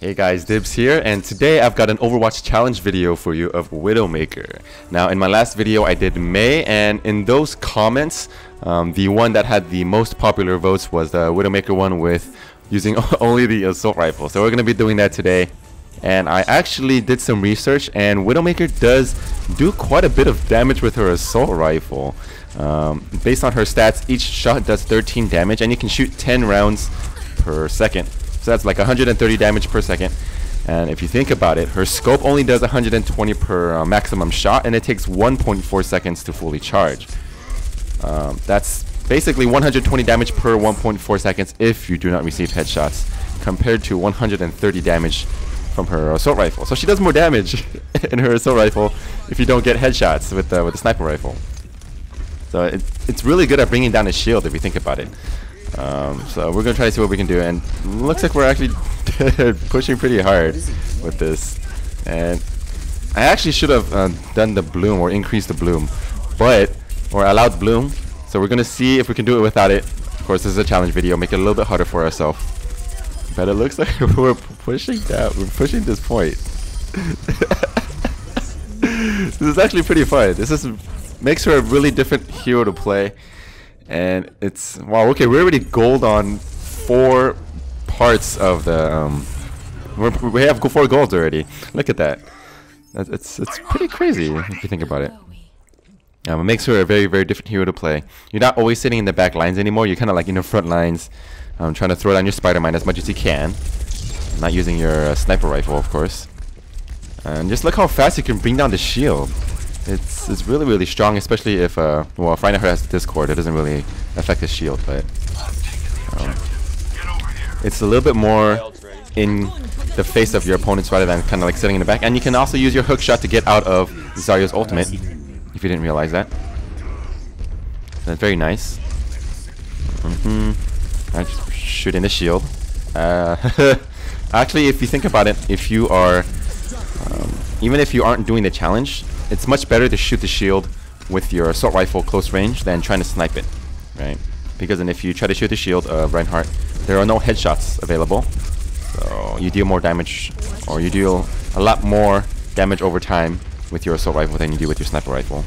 Hey guys, Dibz here, and today I've got an Overwatch challenge video for you of Widowmaker. Now, in my last video I did Mei, and in those comments, um, the one that had the most popular votes was the Widowmaker one with using only the assault rifle. So we're going to be doing that today. And I actually did some research, and Widowmaker does do quite a bit of damage with her assault rifle. Um, based on her stats, each shot does 13 damage, and you can shoot 10 rounds per second. So that's like 130 damage per second. And if you think about it, her scope only does 120 per uh, maximum shot, and it takes 1.4 seconds to fully charge. Um, that's basically 120 damage per 1.4 seconds if you do not receive headshots, compared to 130 damage from her assault rifle. So she does more damage in her assault rifle if you don't get headshots with the, with the sniper rifle. So it, it's really good at bringing down a shield if you think about it. Um, so we're gonna try to see what we can do, and looks like we're actually pushing pretty hard with this. And I actually should have uh, done the bloom or increased the bloom, but or allowed bloom. So we're gonna see if we can do it without it. Of course, this is a challenge video, make it a little bit harder for ourselves. But it looks like we're pushing that. We're pushing this point. this is actually pretty fun. This is makes her a really different hero to play. And it's, wow, okay, we're already gold on four parts of the, um, we have four golds already. Look at that. It's, it's pretty crazy if you think about it. Um, it makes her a very, very different hero to play. You're not always sitting in the back lines anymore. You're kind of like in the front lines, um, trying to throw down your Spider-Mine as much as you can. Not using your uh, sniper rifle, of course. And just look how fast you can bring down the shield. It's it's really really strong, especially if uh well if Reinhardt has Discord, it doesn't really affect his shield, but um, it's a little bit more in the face of your opponents rather than kind of like sitting in the back. And you can also use your hook shot to get out of Zarya's ultimate, if you didn't realize that. That's very nice. Mm hmm I just shoot in the shield. Uh, actually, if you think about it, if you are, um, even if you aren't doing the challenge, it's much better to shoot the shield with your assault rifle close range than trying to snipe it, right? Because then if you try to shoot the shield of Reinhardt, there are no headshots available. So you deal more damage, or you deal a lot more damage over time with your assault rifle than you do with your sniper rifle.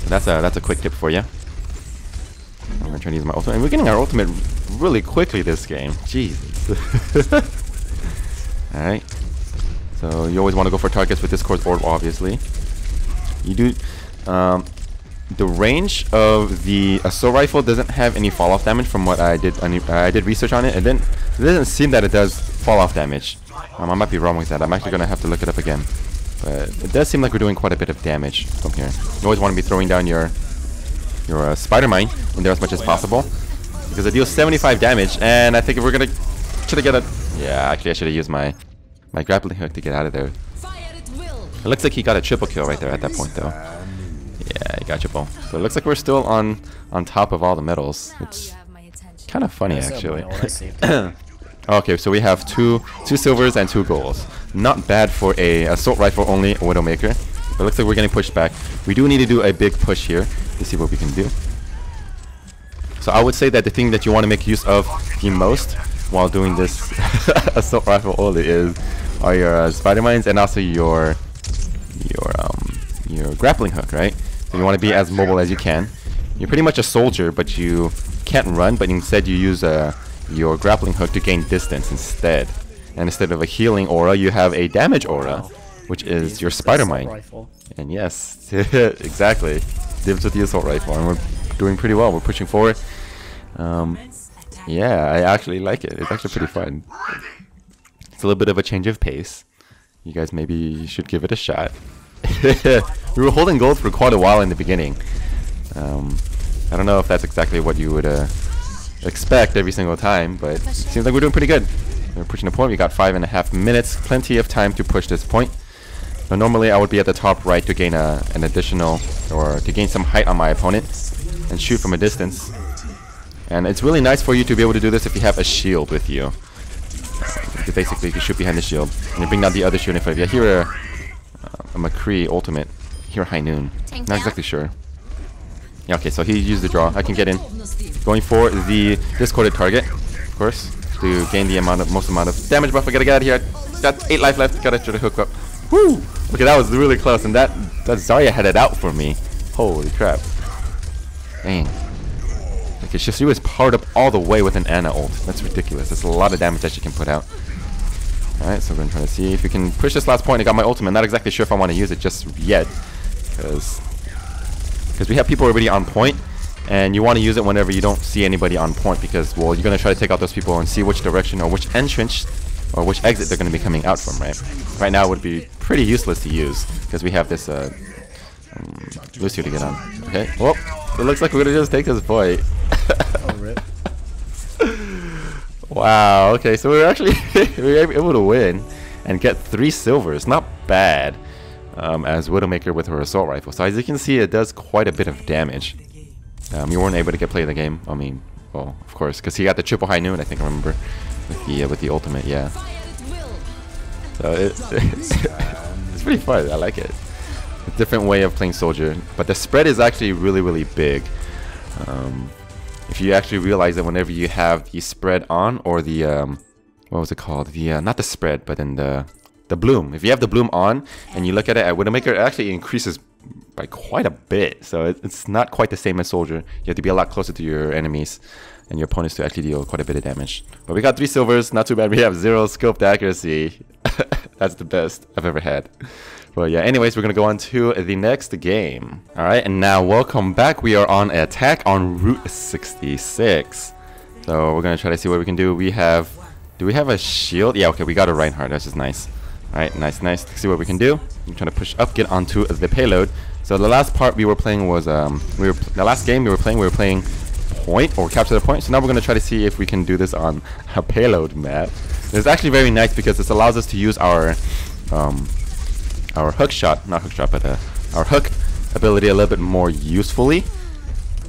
So that's a that's a quick tip for you. I'm gonna try to use my ultimate. And we're getting our ultimate really quickly this game. Jesus. Alright. So you always want to go for targets with Discord's orb, obviously. You do... Um, the range of the assault rifle doesn't have any fall off damage from what I did I did research on it. It didn't it doesn't seem that it does fall off damage. Um, I might be wrong with that. I'm actually gonna have to look it up again. But it does seem like we're doing quite a bit of damage from here. You always want to be throwing down your your uh, spider mine in there as much as possible because it deals 75 damage. And I think if we're gonna should have get it. Yeah, actually I should have used my my grappling hook to get out of there. It looks like he got a triple kill right there at that point though. Yeah, he got triple. So it looks like we're still on on top of all the medals. It's kind of funny actually. okay, so we have two two silvers and two golds. Not bad for a assault rifle only Widowmaker. But it looks like we're getting pushed back. We do need to do a big push here to see what we can do. So I would say that the thing that you want to make use of the most while doing this assault rifle only is are your uh, spider mines and also your your um your grappling hook, right? So you want to be as mobile as you can. You're pretty much a soldier, but you can't run, but instead you use uh, your grappling hook to gain distance instead. And instead of a healing aura, you have a damage aura, which is your spider mine. And yes, exactly. Dibz with the assault rifle, and we're doing pretty well. We're pushing forward. Um, yeah, I actually like it. It's actually pretty fun. It's a little bit of a change of pace. You guys maybe should give it a shot. we were holding gold for quite a while in the beginning. Um, I don't know if that's exactly what you would uh, expect every single time, but it seems like we're doing pretty good. We're pushing a point. We got five and a half minutes. Plenty of time to push this point. Now, normally I would be at the top right to gain a, an additional, or to gain some height on my opponent and shoot from a distance. And it's really nice for you to be able to do this if you have a shield with you. You basically you shoot behind the shield and you bring down the other shield in front of you. I hear a, uh, a McCree ultimate. Here High Noon. Not exactly sure. Yeah, okay, so he used the draw. I can get in. Going for the discorded target, of course. to gain the amount of most amount of damage buff. I gotta get out of here. Got eight life left. Gotta try to hook up. Woo! Okay, that was really close, and that that Zarya had it out for me. Holy crap! Dang. Okay, she was powered up all the way with an Ana ult. That's ridiculous. That's a lot of damage that she can put out. Alright, so we're gonna try to see if we can push this last point. I got my ultimate. Not exactly sure if I want to use it just yet, because because we have people already on point, and you want to use it whenever you don't see anybody on point, because well, you're gonna try to take out those people and see which direction or which entrance or which exit they're gonna be coming out from. Right? Right now it would be pretty useless to use because we have this uh, um, Lucio to get on. Okay. Well, it looks like we're gonna just take this point. oh, rip. wow. Okay, so we're actually we are able to win and get three silvers. Not bad. Um, as Widowmaker with her assault rifle. So as you can see, it does quite a bit of damage. Um, you weren't able to get play the game. I mean, well, of course, because he got the triple high noon. I think I remember with the uh, with the ultimate. Yeah. So it, it's pretty fun. I like it. A different way of playing soldier, but the spread is actually really really big. Um, if you actually realize that whenever you have the spread on or the um, what was it called? The uh, not the spread, but then the the bloom. If you have the bloom on and you look at it at Widowmaker, it actually increases by quite a bit. So it, it's not quite the same as soldier. You have to be a lot closer to your enemies and your opponents to actually deal quite a bit of damage. But we got three silvers, not too bad. We have zero scoped accuracy. That's the best I've ever had. But yeah, anyways, we're gonna go on to the next game. Alright, and now welcome back. We are on attack on Route 66. So we're gonna try to see what we can do. We have, do we have a shield? Yeah, okay, we got a Reinhardt, that's just nice. Alright, nice, nice. Let's see what we can do. I'm trying to push up, get onto the payload. So the last part we were playing was, um, we were, the last game we were playing, we were playing point, or capture the point. So now we're to try to see if we can do this on a payload map. It's actually very nice because this allows us to use our, um, our hook shot, not hook shot, but uh, our hook ability a little bit more usefully.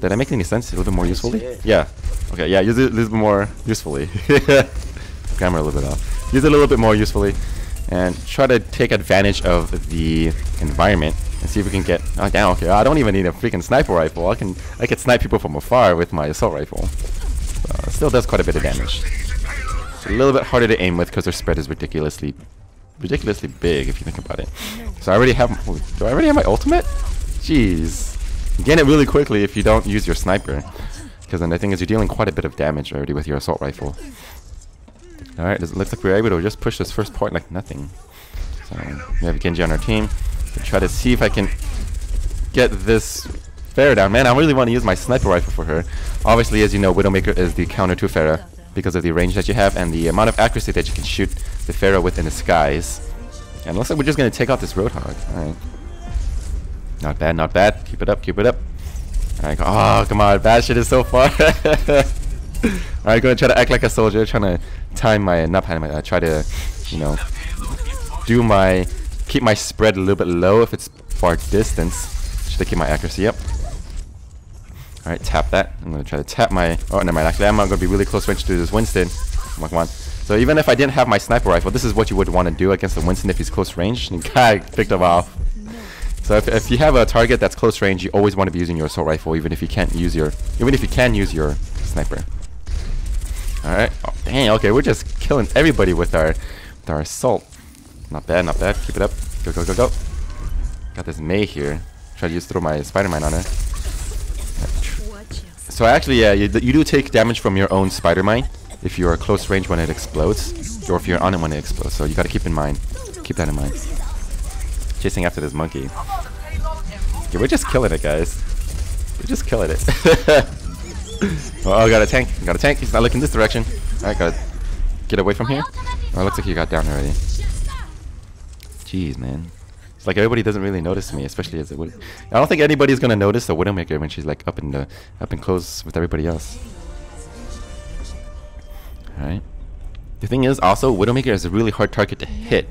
Did I make any sense? A little bit more usefully? Yeah. Okay, yeah, use it a little bit more usefully. Grammar a little bit off. Use it a little bit more usefully and try to take advantage of the environment and see if we can get oh damn okay I don't even need a freaking sniper rifle I can I can snipe people from afar with my assault rifle so it still does quite a bit of damage it's a little bit harder to aim with because their spread is ridiculously ridiculously big if you think about it so I already have do I already have my ultimate jeez gain it really quickly if you don't use your sniper because then the thing is you're dealing quite a bit of damage already with your assault rifle Alright, it looks like we are able to just push this first point like nothing. So, we have Genji on our team. To try to see if I can get this Pharah down. Man, I really want to use my sniper rifle for her. Obviously, as you know, Widowmaker is the counter to Pharah because of the range that you have and the amount of accuracy that you can shoot the Pharah with in the skies. And looks like we're just going to take out this Roadhog. Alright. Not bad, not bad. Keep it up, keep it up. Alright, oh, come on. Bad shit is so far. Alright, gonna try to act like a soldier, trying to time my, not time my, uh, try to, you know, do my, keep my spread a little bit low if it's far distance, just to keep my accuracy up. Alright, tap that. I'm gonna try to tap my, oh, never mind, actually I'm gonna be really close range to this Winston. Come on, come on. So even if I didn't have my sniper rifle, this is what you would want to do against the Winston if he's close range. And guy picked him off. So if, if you have a target that's close range, you always want to be using your assault rifle, even if you can't use your, even if you can use your sniper. Alright. Oh, dang, okay, we're just killing everybody with our with our assault. Not bad, not bad. Keep it up. Go, go, go, go. Got this Mei here. Try to just throw my Spider-Mine on her. So actually, yeah, you, you do take damage from your own Spider-Mine if you are close range when it explodes, or if you're on it when it explodes. So you gotta keep in mind. Keep that in mind. Chasing after this monkey. Yeah, we're just killing it, guys. We're just killing it. oh, I got a tank. Got a tank. He's not looking this direction. Alright, gotta get away from here. Oh, looks like he got down already. Jeez, man. It's like everybody doesn't really notice me, especially as would. I don't think anybody's gonna notice the Widowmaker when she's like up in the up and close with everybody else. Alright. The thing is, also, Widowmaker is a really hard target to hit.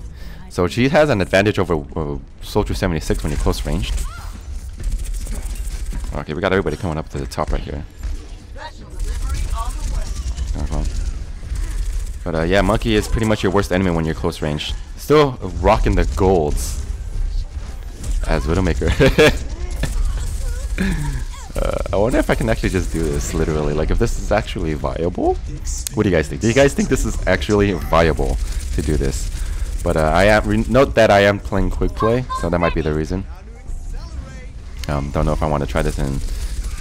So she has an advantage over uh, Soldier 76 when you're close ranged. Okay, we got everybody coming up to the top right here. But uh, yeah, Monkey is pretty much your worst enemy when you're close range. Still rocking the golds as Widowmaker. Uh, I wonder if I can actually just do this, literally. Like, if this is actually viable? What do you guys think? Do you guys think this is actually viable to do this? But uh, I am note that I am playing quick play, so that might be the reason. Um, don't know if I want to try this in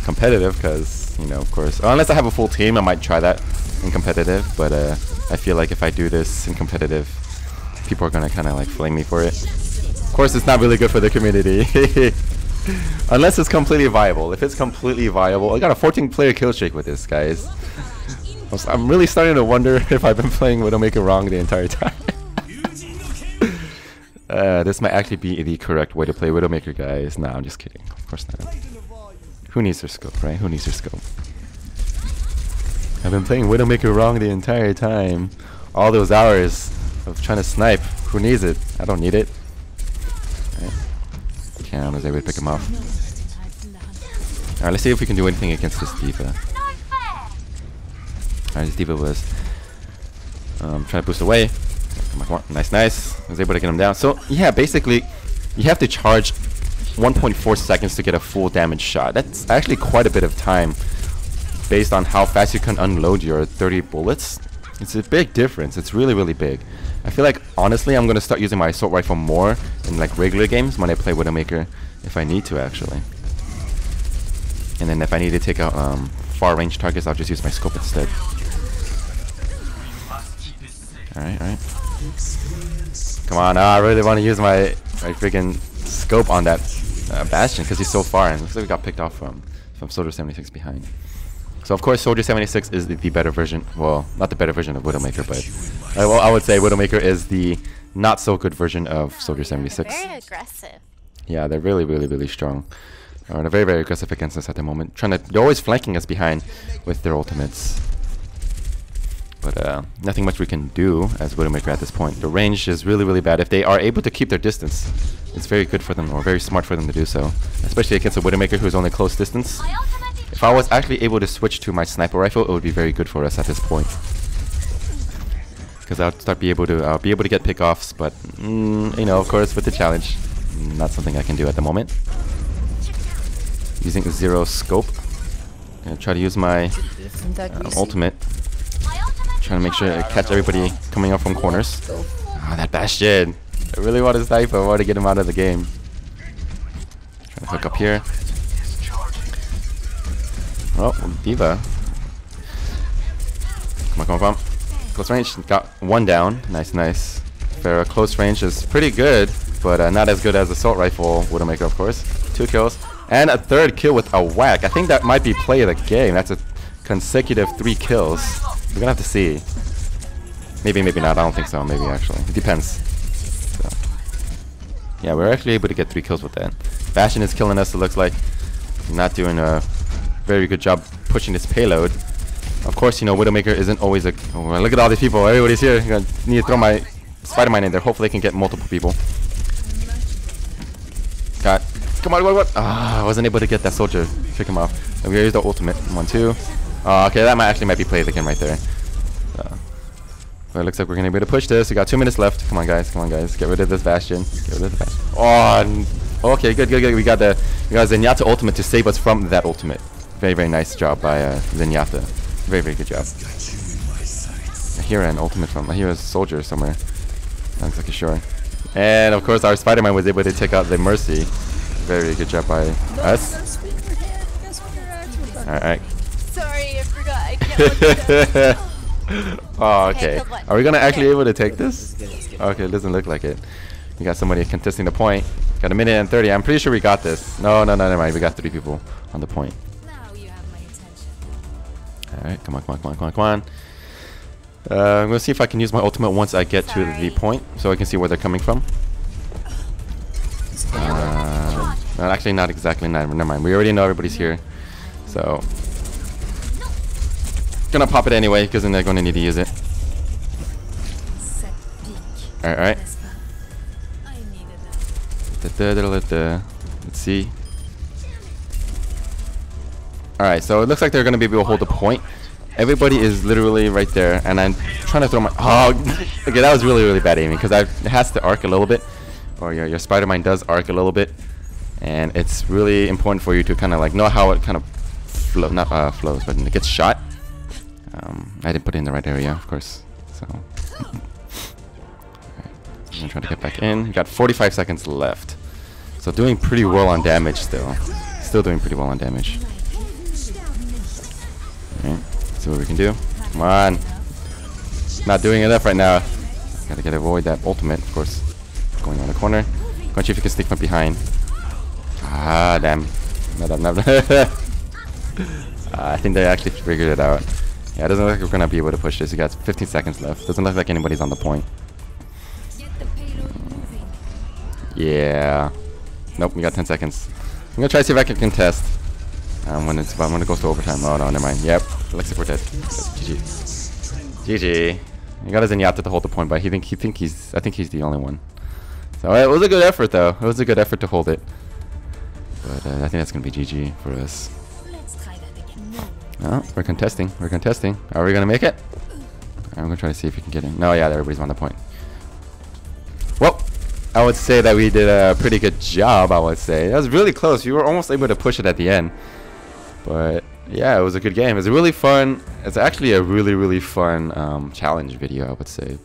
competitive, because, you know, of course, unless I have a full team, I might try that in competitive, but uh, I feel like if I do this in competitive, people are going to kind of like flame me for it. Of course, it's not really good for the community. Unless it's completely viable. If it's completely viable, I got a 14 player kill streak with this, guys. I'm really starting to wonder if I've been playing Widowmaker wrong the entire time. uh, this might actually be the correct way to play Widowmaker, guys. Nah, I'm just kidding. Of course not. Who needs their scope, right? Who needs their scope? I've been playing Widowmaker wrong the entire time. All those hours of trying to snipe. Who needs it? I don't need it. Cam was able to pick him off. Alright, let's see if we can do anything against this D.Va. Alright, this D.Va was um, trying to boost away. Come on, come on. Nice, nice. I was able to get him down. So, yeah, basically, you have to charge 1.4 seconds to get a full damage shot. That's actually quite a bit of time based on how fast you can unload your 30 bullets. It's a big difference. It's really, really big. I feel like, honestly, I'm going to start using my assault rifle more in like regular games when I play Widowmaker, if I need to, actually. And then if I need to take out um, far range targets, I'll just use my scope instead. Alright, alright. Come on, oh, I really want to use my, my freaking scope on that uh, Bastion because he's so far and looks like we got picked off from, from Soldier 76 behind. So of course Soldier 76 is the, the, better version, well, not the better version of Widowmaker, but I, well, I would say Widowmaker is the not so good version of Soldier 76. Very aggressive. Yeah, they're really, really, really strong. Uh, they're very, very aggressive against us at the moment. Trying to, they're always flanking us behind with their ultimates. But uh, nothing much we can do as Widowmaker at this point. The range is really, really bad. If they are able to keep their distance, it's very good for them, or very smart for them to do so. Especially against a Widowmaker who's only close distance. If I was actually able to switch to my sniper rifle, it would be very good for us at this point. Because I'll start be able to I'll be able to get pickoffs, but mm, you know, of course, with the challenge, not something I can do at the moment. Using zero scope, gonna try to use my uh, ultimate, trying to make sure I catch everybody coming up from corners. Ah, oh, that Bastion! I really want to snipe. I want to get him out of the game. Trying to hook up here. Oh, D.Va. Come on, come on, come on. Close range. Got one down. Nice, nice. Pharah close range is pretty good, but uh, not as good as assault rifle Widowmaker, of course. Two kills. And a third kill with a whack. I think that might be play of the game. That's a consecutive three kills. We're gonna have to see. Maybe, maybe not. I don't think so. Maybe, actually. It depends. So. Yeah, we're actually able to get three kills with that. Bastion is killing us, it looks like. Not doing a very good job pushing this payload. Of course, you know, Widowmaker isn't always a... Oh, look at all these people. Everybody's here. I need to throw my Spider-Mine in there. Hopefully I can get multiple people. Got... Come on, what, what? Ah, I wasn't able to get that soldier. Pick him off. We used the ultimate. One, two. Oh, okay, that might actually might be played again right there. But it looks like we're gonna be able to push this. We got two minutes left. Come on, guys. Come on, guys. Get rid of this Bastion. Get rid of the Bastion. Oh, okay, good, good, good. We got the we got Zenyatta ultimate to save us from that ultimate. Very, very nice job by uh, Zenyatta. Very, very good job. I hear an ultimate from, I hear a soldier somewhere. Looks like a sure. And of course our Spider-Mine was able to take out the Mercy. Very good job by us. Alright. Sorry, I forgot. I can't oh, okay. Are we gonna actually able to take this? Okay, it doesn't look like it. We got somebody contesting the point. Got a minute and 30. I'm pretty sure we got this. No, no, no, never mind. We got three people on the point. Alright, come on, come on, come on, come on, come on. Uh, I'm gonna see if I can use my ultimate once I get Sorry. to the point, so I can see where they're coming from. Uh, actually, not exactly. Never, never mind. We already know everybody's here, so gonna pop it anyway because then they're gonna need to use it. All right, all right. Let's see. Alright, so it looks like they're going to be able to hold the point. Everybody is literally right there, and I'm trying to throw my... Oh, okay, that was really, really bad aiming, because it has to arc a little bit. Or your, your Spider-Mine does arc a little bit. and it's really important for you to kind of like know how it kind of flow, not uh, flows, but it gets shot. Um, I didn't put it in the right area, of course. So I'm gonna try to get back in. You got 45 seconds left, so doing pretty well on damage still. Still doing pretty well on damage. Alright, see what we can do. Come on. Not doing enough right now. Gotta get avoid that ultimate, of course. Going on the corner. Going to see if you can sneak from behind. Ah, damn. No, no, no. uh, I think they actually figured it out. Yeah, it doesn't look like we're gonna be able to push this. You got 15 seconds left. Doesn't look like anybody's on the point. Yeah. Nope, we got 10 seconds. I'm gonna try to see if I can contest. Um, when it's when it goes to overtime. Oh no, never mind. Yep, looks like we're dead. GG. GG. He got his Zenyatta to hold the point, but he think he think he's I think he's the only one. So it was a good effort though. It was a good effort to hold it. But uh, I think that's gonna be GG for us. Oh, we're contesting. We're contesting. Are we gonna make it? I'm gonna try to see if we can get in. No, yeah, everybody's on the point. Well, I would say that we did a pretty good job. I would say that was really close. We were almost able to push it at the end. But yeah, it was a good game. It's really fun. It's actually a really really fun um, challenge video. I would say.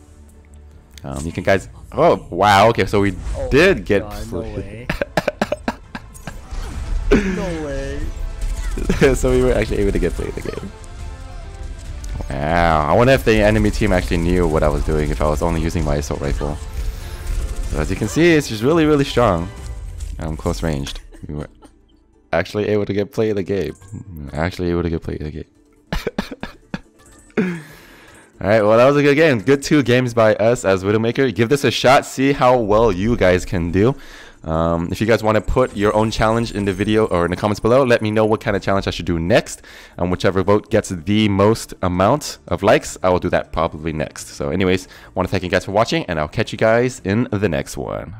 Um, you can guys. Oh wow. Okay, so we Oh did get. God, no way. no way. so we were actually able to get played the game. Wow. I wonder if the enemy team actually knew what I was doing if I was only using my assault rifle. So as you can see, it's just really, really strong. Um, close ranged. We were actually able to get play the game. Actually able to get play the game. Alright, well that was a good game. Good two games by us as Widowmaker. Give this a shot, see how well you guys can do. Um, if you guys want to put your own challenge in the video or in the comments below, let me know what kind of challenge I should do next. And whichever vote gets the most amount of likes, I will do that probably next. So anyways, I want to thank you guys for watching and I'll catch you guys in the next one.